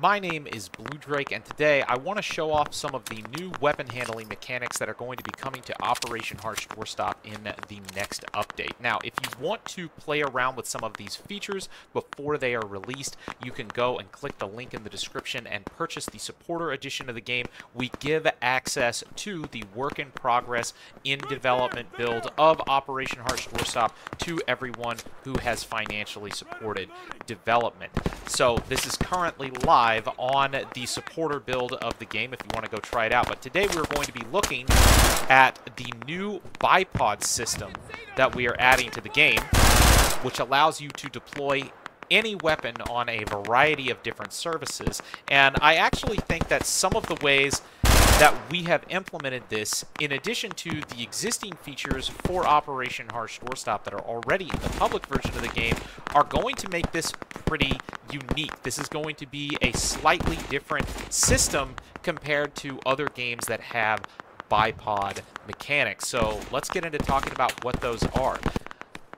My name is Blue Drake and today I want to show off some of the new weapon handling mechanics that are going to be coming to Operation Harsh Doorstop in the next update. Now if you want to play around with some of these features before they are released, you can go and click the link in the description and purchase the supporter edition of the game. We give access to the work in progress in development build of Operation Harsh Doorstop to everyone who has financially supported development. So this is currently live live on the supporter build of the game if you want to go try it out. But today we're going to be looking at the new bipod system that we are adding to the game, which allows you to deploy any weapon on a variety of different services. And I actually think that some of the ways that we have implemented this in addition to the existing features for Operation Harsh Doorstop that are already in the public version of the game are going to make this pretty unique. This is going to be a slightly different system compared to other games that have bipod mechanics. So let's get into talking about what those are.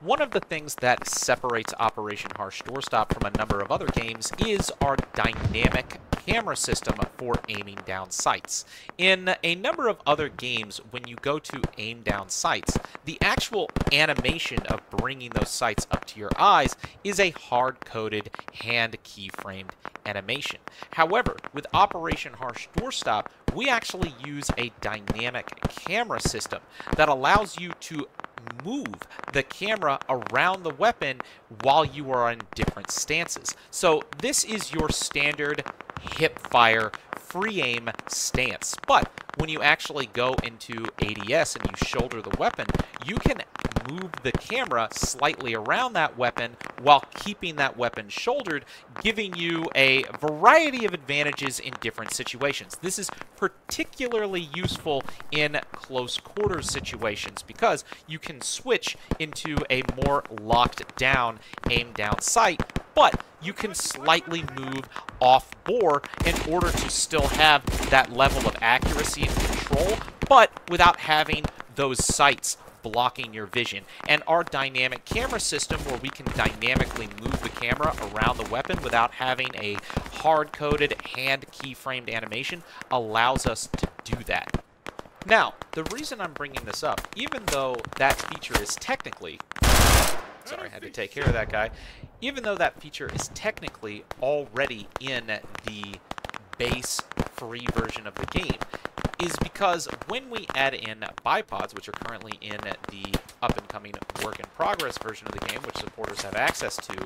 One of the things that separates Operation Harsh Doorstop from a number of other games is our dynamic camera system for aiming down sights. In a number of other games, when you go to aim down sights, the actual animation of bringing those sights up to your eyes is a hard-coded, hand keyframed animation. However, with Operation Harsh Doorstop, we actually use a dynamic camera system that allows you to move the camera around the weapon while you are in different stances. So this is your standard hip fire free aim stance. But when you actually go into ADS and you shoulder the weapon, you can move the camera slightly around that weapon while keeping that weapon shouldered, giving you a variety of advantages in different situations. This is particularly useful in close quarters situations because you can switch into a more locked down aim down sight but you can slightly move off bore in order to still have that level of accuracy and control, but without having those sights blocking your vision. And our dynamic camera system, where we can dynamically move the camera around the weapon without having a hard-coded hand keyframed animation, allows us to do that. Now, the reason I'm bringing this up, even though that feature is technically Sorry, I had to take care of that guy. Even though that feature is technically already in the base free version of the game, is because when we add in bipods, which are currently in the up-and-coming work-in-progress version of the game, which supporters have access to,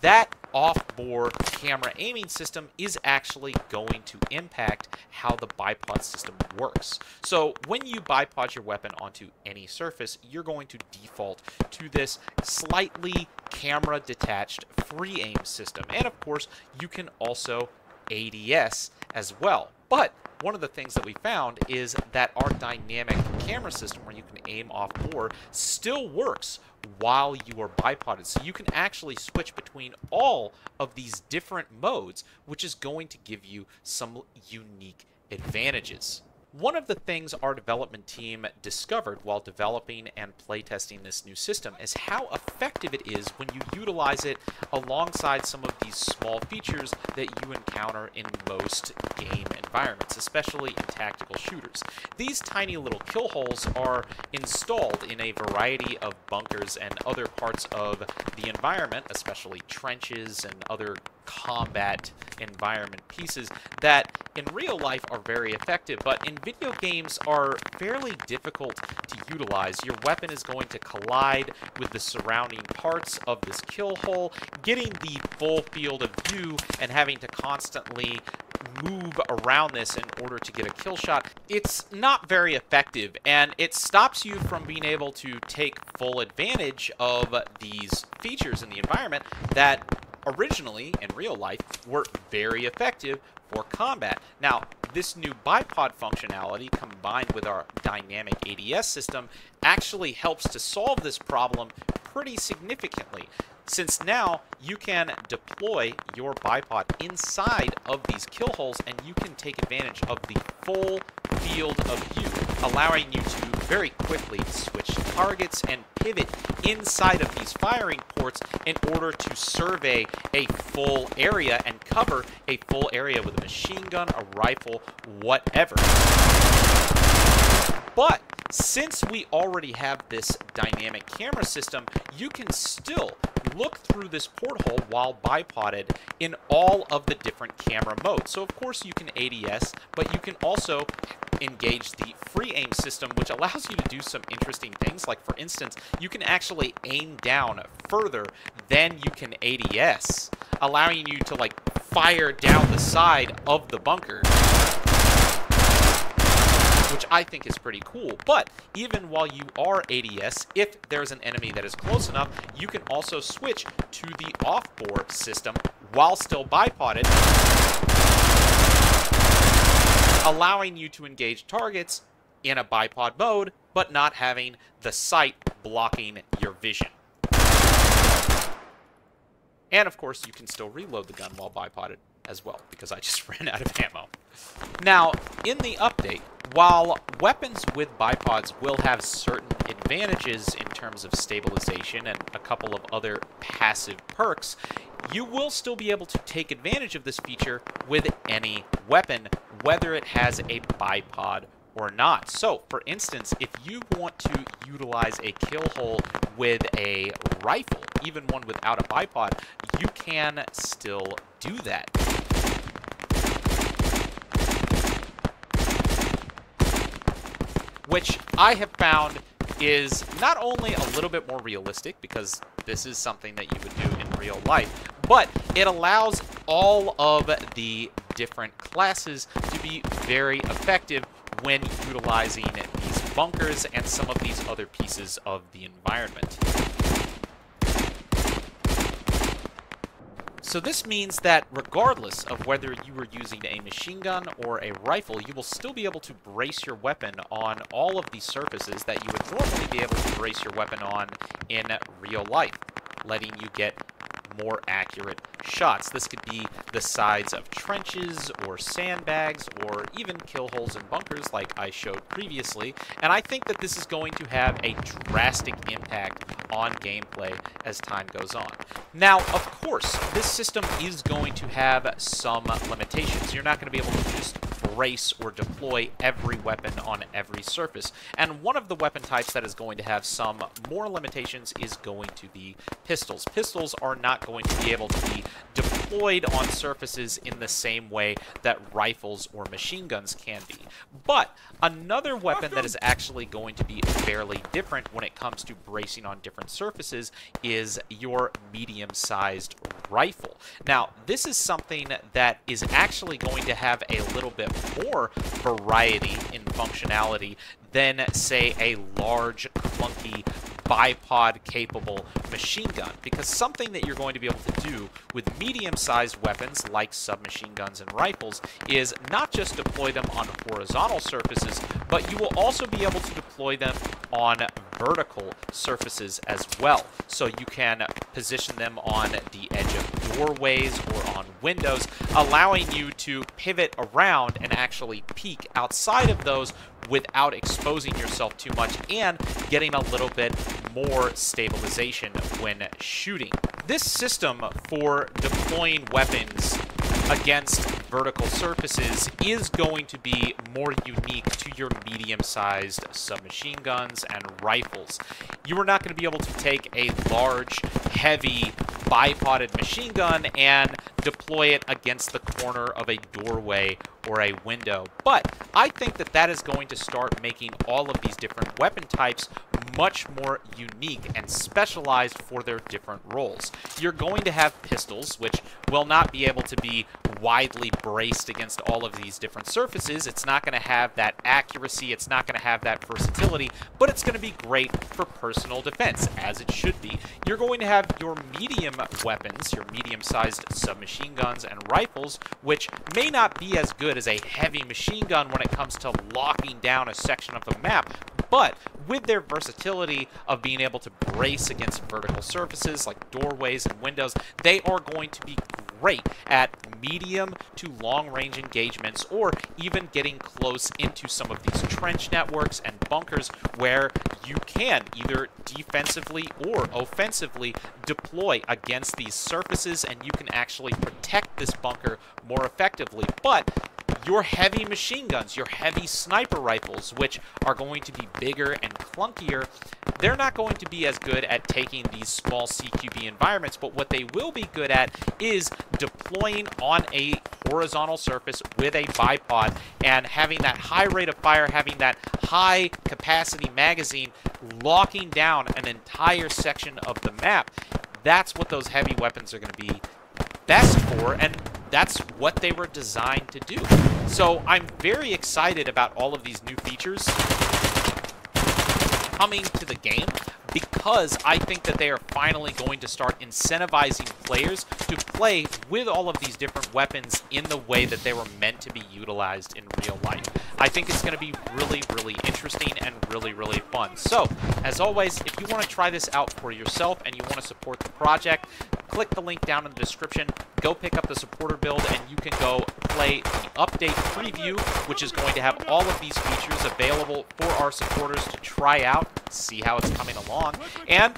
that off-bore camera aiming system is actually going to impact how the bipod system works. So when you bipod your weapon onto any surface, you're going to default to this slightly camera detached free aim system. And of course, you can also ADS as well. But one of the things that we found is that our dynamic camera system where you can aim off bore still works while you are bipoded. So you can actually switch between all of these different modes, which is going to give you some unique advantages. One of the things our development team discovered while developing and playtesting this new system is how effective it is when you utilize it alongside some of these small features that you encounter in most game environments, especially in tactical shooters. These tiny little kill holes are installed in a variety of bunkers and other parts of the environment, especially trenches and other combat environment pieces that in real life are very effective, but in video games are fairly difficult to utilize. Your weapon is going to collide with the surrounding parts of this kill hole, getting the full field of view and having to constantly move around this in order to get a kill shot, it's not very effective, and it stops you from being able to take full advantage of these features in the environment that originally, in real life, were very effective for combat. Now, this new bipod functionality combined with our dynamic ADS system actually helps to solve this problem pretty significantly since now you can deploy your bipod inside of these kill holes and you can take advantage of the full field of view, allowing you to very quickly switch targets and pivot inside of these firing ports in order to survey a full area and cover a full area with a machine gun, a rifle, whatever. But since we already have this dynamic camera system, you can still look through this porthole while bipoded in all of the different camera modes. So of course you can ADS, but you can also engage the free aim system, which allows you to do some interesting things. Like for instance, you can actually aim down further than you can ADS, allowing you to like fire down the side of the bunker which I think is pretty cool. But even while you are ADS, if there's an enemy that is close enough, you can also switch to the off-bore system while still bipoded, allowing you to engage targets in a bipod mode, but not having the sight blocking your vision. And of course, you can still reload the gun while bipoded as well, because I just ran out of ammo. Now, in the update, while weapons with bipods will have certain advantages in terms of stabilization and a couple of other passive perks, you will still be able to take advantage of this feature with any weapon, whether it has a bipod or not. So, for instance, if you want to utilize a kill hole with a rifle, even one without a bipod, you can still do that. which I have found is not only a little bit more realistic, because this is something that you would do in real life, but it allows all of the different classes to be very effective when utilizing these bunkers and some of these other pieces of the environment. So this means that regardless of whether you were using a machine gun or a rifle, you will still be able to brace your weapon on all of these surfaces that you would normally be able to brace your weapon on in real life, letting you get more accurate shots. This could be the sides of trenches or sandbags or even kill holes in bunkers like I showed previously. And I think that this is going to have a drastic impact on gameplay as time goes on. Now, of course, this system is going to have some limitations. You're not going to be able to just brace or deploy every weapon on every surface. And one of the weapon types that is going to have some more limitations is going to be pistols. Pistols are not going to be able to be deployed on surfaces in the same way that rifles or machine guns can be. But another weapon that is actually going to be fairly different when it comes to bracing on different surfaces is your medium-sized rifle. Now, this is something that is actually going to have a little bit more variety in functionality than, say, a large, clunky bipod capable machine gun because something that you're going to be able to do with medium-sized weapons like submachine guns and rifles is not just deploy them on horizontal surfaces, but you will also be able to deploy them on vertical surfaces as well. So you can position them on the edge of doorways or on windows, allowing you to pivot around and actually peek outside of those without exposing yourself too much and getting a little bit more stabilization when shooting. This system for deploying weapons against vertical surfaces is going to be more unique to your medium-sized submachine guns and rifles. You are not going to be able to take a large, heavy, bipoded machine gun and deploy it against the corner of a doorway or a window. But I think that that is going to start making all of these different weapon types much more unique and specialized for their different roles. You're going to have pistols, which will not be able to be widely braced against all of these different surfaces. It's not going to have that accuracy, it's not going to have that versatility, but it's going to be great for personal defense, as it should be. You're going to have your medium weapons, your medium-sized submachine guns and rifles, which may not be as good as a heavy machine gun when it comes to locking down a section of the map, but with their versatility of being able to brace against vertical surfaces like doorways and windows, they are going to be great at medium to long-range engagements or even getting close into some of these trench networks and bunkers where you can either defensively or offensively deploy against these surfaces and you can actually protect this bunker more effectively. But your heavy machine guns, your heavy sniper rifles, which are going to be bigger and clunkier, they're not going to be as good at taking these small CQB environments, but what they will be good at is deploying on a horizontal surface with a bipod and having that high rate of fire, having that high capacity magazine, locking down an entire section of the map. That's what those heavy weapons are going to be best for, and that's what they were designed to do. So I'm very excited about all of these new features coming to the game because I think that they are finally going to start incentivizing players to play with all of these different weapons in the way that they were meant to be utilized in real life. I think it's going to be really, really interesting and really, really fun. So, as always, if you want to try this out for yourself and you want to support the project, click the link down in the description, go pick up the supporter build, and you can go play the update preview, which is going to have all of these features available for our supporters to try out, see how it's coming along. And,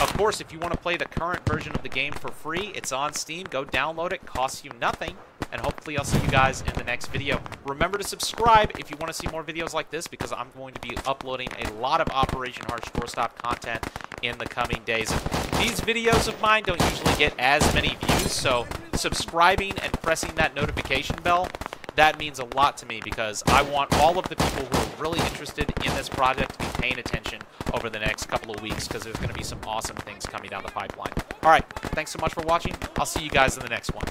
of course, if you want to play the current version of the game for free, it's on Steam. Go download it. Costs you nothing. And hopefully I'll see you guys in the next video. Remember to subscribe if you want to see more videos like this because I'm going to be uploading a lot of Operation Harsh Doorstop content in the coming days. These videos of mine don't usually get as many views, so subscribing and pressing that notification bell, that means a lot to me because I want all of the people who are really interested in this project to be paying attention over the next couple of weeks because there's going to be some awesome things coming down the pipeline. All right, thanks so much for watching. I'll see you guys in the next one.